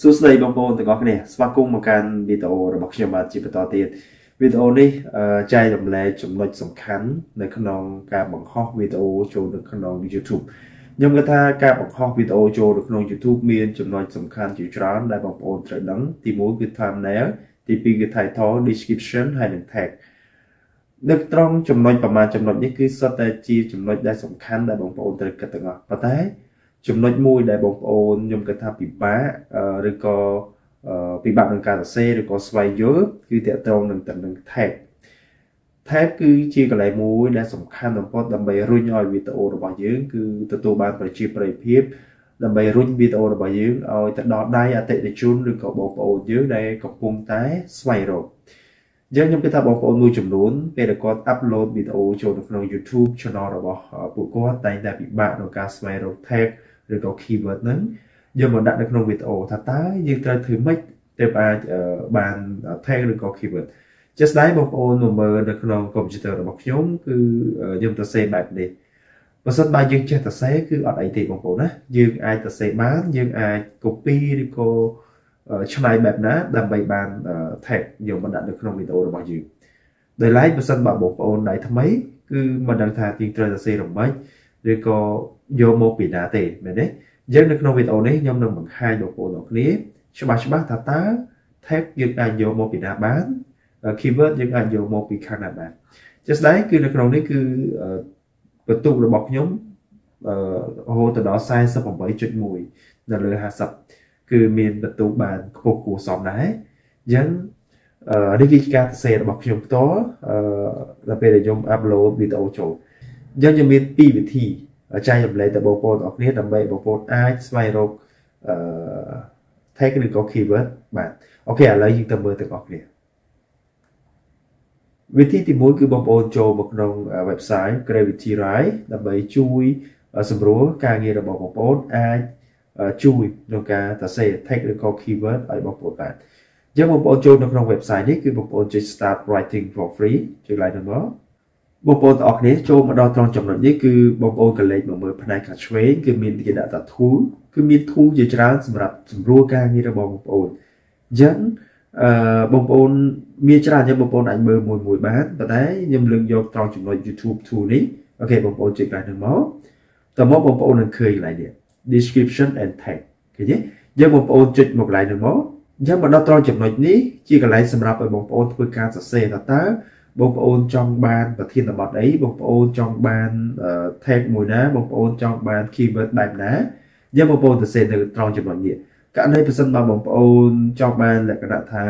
សួស្តីបងប្អូនទាំងអស់គ្នាស្វាគមន៍មកកាន់វីដេអូរបស់ខ្ញុំបាទជាបន្តទៀតវីដេអូនេះចែករំលែកចំណុចសំខាន់នៅក្នុងការបង្ហោះវីដេអូចូលនៅក្នុង YouTube ខ្ញុំគិតថាការបង្ហោះវីដេអូចូលនៅក្នុង YouTube មានចំណុចសំខាន់ជាច្រើនដែលបងប្អូនត្រូវដឹងទី1គឺ thumbnail ទី2គឺ title description ហើយនិង tag នៅត្រង់ចំណុចប្រមាណចំណុចនេះគឺសុទ្ធតែជាចំណុចដែលសំខាន់ដែលបងប្អូនត្រូវគិតទាំងអស់ប៉ុន្តែ ចំណុចមួយដែលបងប្អូនខ្ញុំគិតថាពិបាកឬក៏ពិបាកក្នុងការសរសេរឬក៏ស្វែងយល់គឺតកតងនឹងទៅនឹង tag tag គឺជាកន្លែងមួយដែលសំខាន់បំផុតដើម្បីរុញឲ្យវីដេអូរបស់យើងគឺទទួលបានប្រជាប្រិយភាពដើម្បីរុញវីដេអូរបស់យើងឲ្យទៅដល់ដៃអតិថិជនឬក៏បងប្អូនយើងដែលកំពុងតែស្វែងរកយើងខ្ញុំគិតថាបងប្អូនមួយចំនួនពេលដែលគាត់អាប់ឡូតវីដេអូចូលនៅក្នុង YouTube channel របស់ពួកគាត់តែងតែពិបាកក្នុងការស្វែងរក tag ឬក៏ keyword ហ្នឹងយកមកដាក់នៅក្នុងវីដេអូថាតើយើងត្រូវធ្វើម៉េចទើបអាចបាន tag ឬក៏ keyword ជាស្ដែងបងប្អូនមកមើលនៅក្នុង computer របស់ខ្ញុំគឺខ្ញុំទៅសេបែបនេះបើសិនបើយើងចេះទៅសេគឺអត់អីទេបងប្អូនណាយើងអាចទៅសេបានយើងអាច copy ឬក៏ឆ្នៃបែបណាដើម្បីបាន tag យកមកដាក់នៅក្នុងវីដេអូរបស់យើងដោយឡែកបើសិនបើបងប្អូនដៃថ្មីគឺមិនដឹងថាយើងត្រូវទៅសេរំមិច ឬក៏យកមកពីណាទេមែនទេយើងនៅក្នុងវីដេអូនេះខ្ញុំនឹងបង្ហាញបងប្អូនទាំងគ្នាច្បាស់ច្បាស់ថាតើ tag យើងអាចយកមកពីណាបាន keyword យើងអាចយកមកពីខាងណាបានជាស្ដែងគឺនៅក្នុងនេះគឺបន្ទុករបស់ខ្ញុំរហូតទៅដល់48.1នៅលើ50គឺមានបន្ទុកបានខ្ពស់គួរសមដែរអញ្ចឹងនេះគឺជាការសរសេររបស់ខ្ញុំផ្ទាល់ដល់ពេលដែលខ្ញុំ upload វីដេអូចូល អញ្ចឹងខ្ញុំមានពីរវិធីចែករំលែកទៅបងប្អូនអរគ្នាដើម្បីបងប្អូនអាចស្វែងរកអឺ tag ឬក៏ keyword បាទអូខេឥឡូវយើងទៅមើលទាំងអស់គ្នាវិធីទី1គឺបងប្អូនចូលមកក្នុង website Gravity Rise ដើម្បីជួយសម្រួលការងាររបស់បងប្អូនអាចជួយក្នុងការសរសេរ tag ឬក៏ keyword ឲ្យបងប្អូនបានអញ្ចឹងបងប្អូនចូលនៅក្នុង website នេះគឺបងប្អូនចុច start writing for free ចុច like ទៅមក បងប្អូនទាំងអស់គ្នាចូលមកដល់ត្រង់ចំណុចនេះគឺបងប្អូនកលេចមកមើលផ្នែកខាងឆ្វេងគឺមានគេដាក់ថា tool គឺមាន tool ជាច្រើនសម្រាប់សម្រួលការងាររបស់បងប្អូនអញ្ចឹងអឺបងប្អូនមានច្រើនចឹងបងប្អូនអាចមើលមួយមួយបានប៉ុន្តែខ្ញុំលើកយកត្រង់ចំណុច YouTube tool នេះអូខេបងប្អូនចុចកន្លែងនេះមកតើមកបងប្អូននឹងឃើញកន្លែងនេះ description and tag ឃើញទេយើងបងប្អូនចុចមកកន្លែងនេះមកអញ្ចឹងមកដល់ត្រង់ចំណុចនេះជាកន្លែងសម្រាប់ឲ្យបងប្អូនធ្វើការសរសេរថាតើ បងប្អូនចង់បានប្រធានបទអីបងប្អូនចង់បាន tag មួយណាបងប្អូនចង់បាន keyword បែបណាយើងបងប្អូនទៅសេនៅត្រង់ចំណុចនេះករណីប្រសិនបើបងប្អូនចង់បានលក្ខណៈថា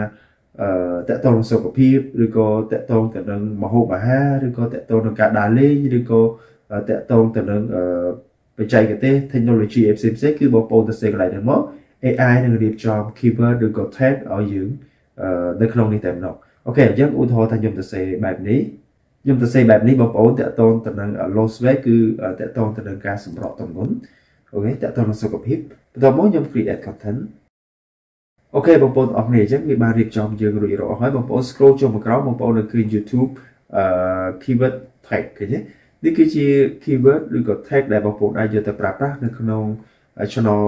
អឺតកតងសុខភាពឬក៏តកតងទៅនឹងមហូបអាហារឬក៏តកតងនឹងការដើរលេងឬក៏តកតងទៅនឹងបច្ចេកទេស technology ផ្សេងផ្សេងគឺបងប្អូនទៅសេកន្លែងហ្នឹងមក AI នឹងរៀបចំ keyword ឬក៏ tag ឲ្យយើងនៅក្នុងនេះតែម្ដង អូខេអញ្ចឹងឧទាហរណ៍ថាខ្ញុំទៅសេបែបនេះខ្ញុំទៅសេបែបនេះបងប្អូនតកតងទៅនឹង loss weight គឺតកតងទៅនឹងការសម្រក់ទម្ងន់អូខេតកតងនឹងសុខភាពបន្ទាប់មកខ្ញុំ create content អូខេបងប្អូនអរគ្នាអញ្ចឹងវាបានរៀបចំយើងរួចរាល់ហើយបងប្អូន scroll ចុះមកក្រោមបងប្អូននៅឃើញ YouTube អឺ keyword tag ឃើញទេនេះគឺជា keyword ឬក៏ tag ដែលបងប្អូនអាចយកទៅប្រើប្រាស់នៅក្នុង channel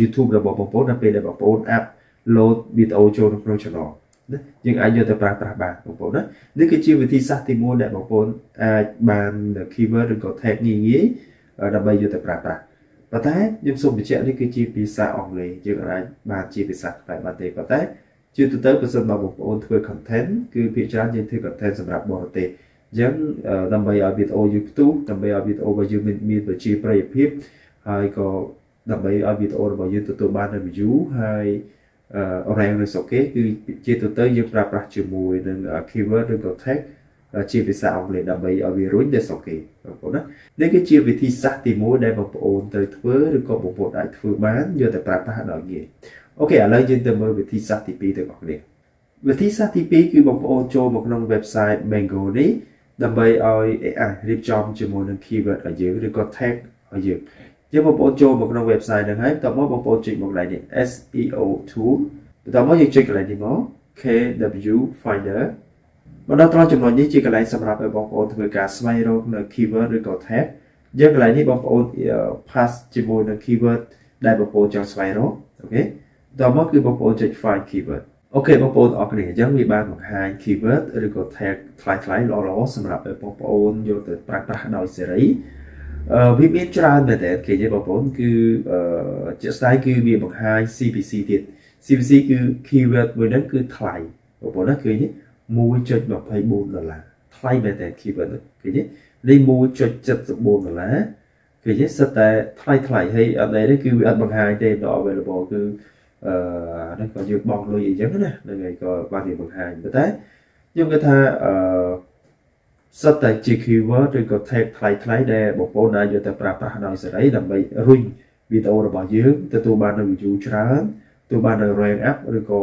YouTube របស់បងប្អូននៅពេលដែលបងប្អូន upload វីដេអូចូលនៅក្នុង channel ណាយើងអាចយកទៅប្រើប្រាស់បានបងប្អូនណានេះគឺជាវិធីសាស្ត្រទី1ដែលបងប្អូនអាចបាន keyword ឬក៏ tag ងាយងាយដើម្បីយកទៅប្រើប្រាស់ប៉ុន្តែខ្ញុំសូមបញ្ជាក់នេះគឺជាភាសាអង់គ្លេសយើងអាចបានជាភាសាខ្មែរបានទេប៉ុន្តែជាទូទៅបើសិនបើបងប្អូនធ្វើ content គឺភាគច្រើនយើងធ្វើ content សម្រាប់បរទេសអញ្ចឹងដើម្បីឲ្យវីដេអូយើងផ្ទុះដើម្បីឲ្យវីដេអូរបស់យើងមានមានប្រជាប្រិយភាពហើយក៏ដើម្បីឲ្យវីដេអូរបស់យើងទទួលបាននូវ view ហើយ rank នៅស្រុកគេគឺជាទូទៅយើងប្រើប្រាស់ជាមួយនឹង keyword ឬក៏ tag ជាភាសាអង់គ្លេសដើម្បីឲ្យវារុញទៅស្រុកគេបងប្អូនណានេះគឺជាវិធីសាស្ត្រទី1ដែលបងប្អូនត្រូវធ្វើឬក៏បងប្អូនអាចធ្វើបានយកទៅប្រើប្រាស់ដល់ងាយអូខេឥឡូវយើងទៅមើលវិធីសាស្ត្រទី2ទាំងអស់គ្នាវិធីសាស្ត្រទី2គឺបងប្អូនចូលមកក្នុង website Mango នេះដើម្បីឲ្យ AI រៀបចំជាមួយនឹង keyword ឲ្យយើងឬក៏ tag ឲ្យយើង យើងបងប្អូនចូលមកក្នុង website ហ្នឹងហើយបន្ទាប់មកបងប្អូនចុចមកកន្លែងនេះ SEO tool បន្ទាប់មកយើងចុចកន្លែងនេះមក KW Finder មកដល់ត្រង់ចំណុចនេះជាកន្លែងសម្រាប់ឲ្យបងប្អូនធ្វើការស្វែងរកនៅ keyword ឬក៏ tag យើងកន្លែងនេះបងប្អូន pass ជាមួយនឹង keyword ដែលបងប្អូនចង់ស្វែងរកអូខេតមកគឺបងប្អូនចុច find keyword អូខេបងប្អូនអរគុណអញ្ចឹងវាបានបង្ហាញ keyword ឬក៏ tag ខ្លីៗល្អៗសម្រាប់ឲ្យបងប្អូនយកទៅប្រើប្រាស់ដោយសេរីអឺ វាមានច្រើនមែនតើគេនិយាយបងប្អូនគឺអឺជាក់ស្ដែងគឺវាបង្ហាញ CPC ទៀត CPC គឺ keyword មួយហ្នឹងគឺថ្លៃបងប្អូនណាឃើញទេ1.24ដុល្លារថ្លៃមែនតើ keyword ហ្នឹងឃើញទេនេះ1.74ដុល្លារឃើញទេសិតតែថ្លៃថ្លៃហើយអត់ដែរគឺវាអត់បង្ហាញទេ not available គឺអឺហ្នឹងក៏យើងបង់លុយអីចឹងណាហ្នឹងហើយក៏បានវាបង្ហាញប៉ុន្តែខ្ញុំគិតថាអឺ សិតតែជា keyword ឬក៏ tag ថ្លៃថ្លៃដែលបងប្អូនអាចយកទៅប្រើប្រាស់ដោយសេរីដើម្បីរុញវីដេអូរបស់យើងទទួលបាននៅ view ច្រើនទទួលបាននៅ rank up ឬក៏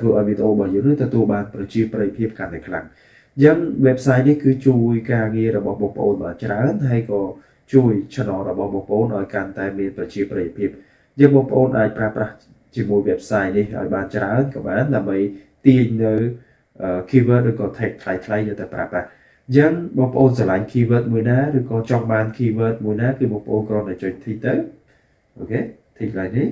ធ្វើឲ្យវីដេអូរបស់យើងទទួលបានប្រជាប្រិយភាពកាន់តែខ្លាំងអញ្ចឹង website នេះគឺជួយការងាររបស់បងប្អូនបានច្រើនហើយក៏ជួយ channel របស់បងប្អូនឲ្យកាន់តែមានប្រជាប្រិយភាពយើងបងប្អូនអាចប្រើប្រាស់ជាមួយ website នេះឲ្យបានច្រើនក៏បានដើម្បីទាញនៅ keyword ឬក៏ tag ថ្លៃៗយកទៅប្រើប្រាស់ អញ្ចឹងបងប្អូនស្រឡាញ់ keyword មួយណាឬក៏ចង់បាន keyword មួយណាគឺបងប្អូនគ្រាន់តែចុច tick ទៅអូខេ tick ឡើងនេះ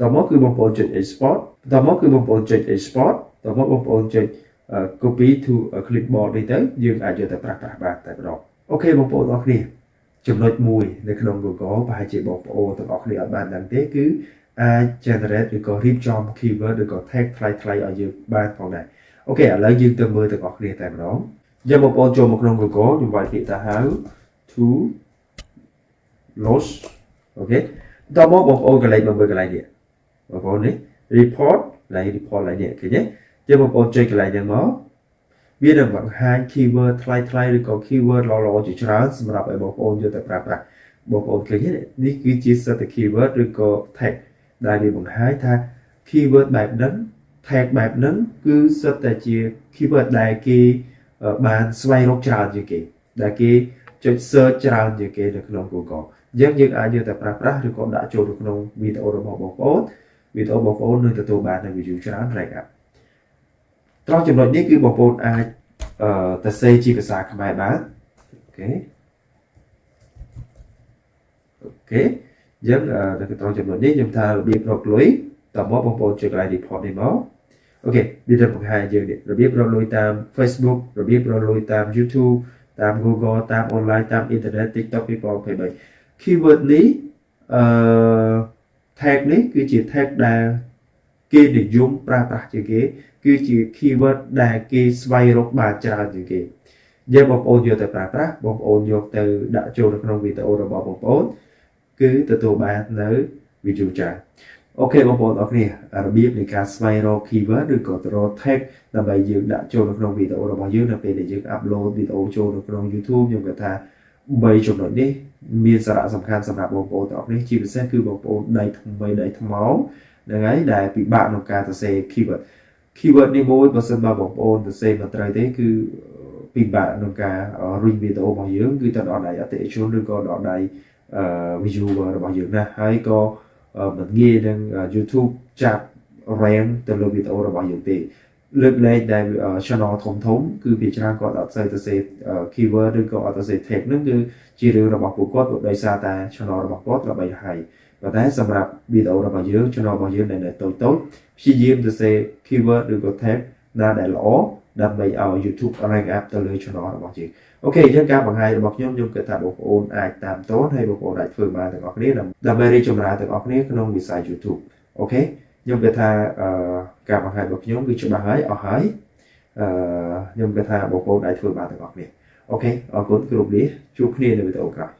តមកគឺបងប្អូនចុច export តមកគឺបងប្អូនចុច export តមកបងប្អូនចុច copy to clipboard នេះទៅយើងអាចយកទៅប្រាស់ប្រាស់បានតែម្ដងអូខេបងប្អូនអរគ្នាចំណុចមួយនៅក្នុង Google ប្រហែលជាបងប្អូនទាំងអស់គ្នាអត់បានដឹងទេគឺអាច generate ឬក៏រៀបចំ keyword ឬក៏ tag ថ្លៃថ្លៃឲ្យយើងបានផងដែរ អូខេឥឡូវយើងទៅមើលទាំងអស់គ្នាតែម្ដងយើងបងប្អូនចូលមកក្នុង Google ខ្ញុំវាយពាក្យថា how to launch អូខេតមកបងប្អូនកន្លែងមកមើលកន្លែងនេះបងប្អូននេះ report កន្លែង report កន្លែងនេះឃើញទេយើងបងប្អូនចុចកន្លែងហ្នឹងមកវានឹងបង្ហាញ keyword ថ្លៃថ្លៃឬក៏ keyword ល្អៗជាច្រើនសម្រាប់ឲ្យបងប្អូនយកទៅប្រើប្រាស់បងប្អូនឃើញទេនេះគឺជាសិទ្ធិ keyword ឬក៏ tag ដែលវាបង្ហាញថា keyword បែបហ្នឹង tag បែបហ្នឹងគឺសិតតែជា keyword ដែលគេបានស្វែងរកច្រើនជាងគេដែលគេចុច search ច្រើនជាងគេនៅក្នុង Google យើងយើងអាចយកតែប្រើប្រាស់ឬក៏ដាក់ចូលនៅក្នុងវីដេអូរបស់បងប្អូនវីដេអូបងប្អូននឹងទទួលបាននៅ view ច្រើន rank up ត្រង់ចំណុចនេះគឺបងប្អូនអាចអឺទៅសេជាភាសាខ្មែរបានអូខេអូខេយើងនៅត្រង់ចំណុចនេះខ្ញុំថារបៀបរកលុយ តមកបងប្អូនជួយកន្លែង report នេះមកអូខេវាទៅបង្ហាញយើងនេះរបៀបរកលុយតាម Facebook របៀបរកលុយតាម YouTube តាម Google តាម online តាម Internet TikTok 2023 keyword នេះអឺ tag នេះគឺជា tag ដែលគេនិយមប្រើប្រាស់ជាងគេ គឺជា keyword ដែលគេស្វែងរកបានច្រើនជាងគេយើងបងប្អូនយកទៅប្រើប្រាស់បងប្អូនយកទៅដាក់ចូលនៅក្នុងវីដេអូរបស់បងប្អូនគឺទទួលបាននៅ video ច្រើន អូខេបងប្អូនអរគ្នារបៀបនៃការស្វែងរក keyword ឬក៏ទៅរក tag ដើម្បីយើងដាក់ចូលនៅក្នុងវីដេអូរបស់យើងនៅពេលដែលយើង upload វីដេអូចូលនៅក្នុង YouTube ខ្ញុំគាត់ថា3ចំណុចនេះមានសារៈសំខាន់សម្រាប់បងប្អូនទាំងអស់នេះជាពិសេសគឺបងប្អូនដៃថ្មីដៃថ្មហ្នឹងហើយដែលពិបាកក្នុងការសរសេរ keyword keyword នេះមួយបើសិនបើបងប្អូនសរសេរមិនត្រូវទេគឺពិបាកក្នុងការរុញវីដេអូរបស់យើងគឺទៅដល់ដៃអតិថិជនឬក៏ដល់ដៃ viewer របស់យើងណាហើយក៏ មិនងាយនឹង YouTube ចាប់ rank ទៅលើវីដេអូរបស់យើងទេលើកលែងដែល channel ធំធំគឺវាច្រើនគាត់អត់សូវទៅសេ keyword ឬក៏អត់ទៅសេ tag ហ្នឹងគឺជារឿងរបស់ពួកគាត់ដោយសារតែ channel របស់គាត់ល្បីហើយប៉ុន្តែសម្រាប់វីដេអូរបស់យើង channel របស់យើងដែលតូចតូចព្យាយាមទៅសេ keyword ឬក៏ tag ណាដែលល្អដើម្បីឲ្យ YouTube rank up ទៅលើ channel របស់យើង OK អញ្ចឹងការបង្ហាញរបស់ខ្ញុំខ្ញុំគិតថាបងប្អូនអាចតាមដានហើយបងប្អូនអាចធ្វើបានទាំងអស់គ្នាដើម្បីរីកចម្រើនទាំងអស់គ្នាក្នុងវិស័យ YouTube OK ខ្ញុំគិតថាការបង្ហាញរបស់ខ្ញុំគឺច្បាស់ហើយអស់ហើយអឺខ្ញុំគិតថាបងប្អូនអាចធ្វើបានទាំងអស់គ្នា OK អរគុណគ្រប់លាជួបគ្នានៅវីដេអូក្រោយ